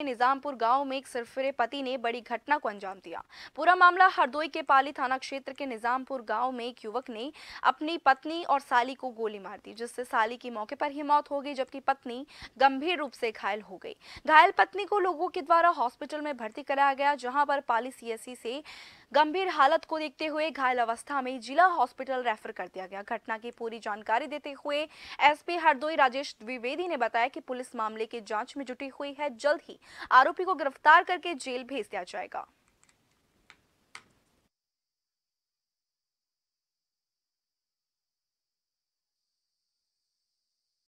निजामपुर गाँव में एक सिरफिरे पति ने बड़ी घटना को अंजाम दिया। पूरा मामला हरदोई के पाली थाना क्षेत्र के निजामपुर गाँव में एक युवक ने अपनी पत्नी और साली को गोली मार दी, जिससे साली की मौके पर ही मौत हो गई, जबकि पत्नी गंभीर रूप से घायल हो गई। घायल पत्नी को लोगों के द्वारा हॉस्पिटल में भर्ती कराया गया, जहाँ पर पाली सीएससी से गंभीर हालत को देखते हुए घायल अवस्था में जिला हॉस्पिटल रेफर कर दिया गया। घटना की पूरी जानकारी देते हुए एसपी हरदोई राजेश द्विवेदी ने बताया कि पुलिस मामले की जाँच में जुटी हुई है। जल्द ही आरोपी को गिरफ़्तार करके जेल भेज दिया जाएगा।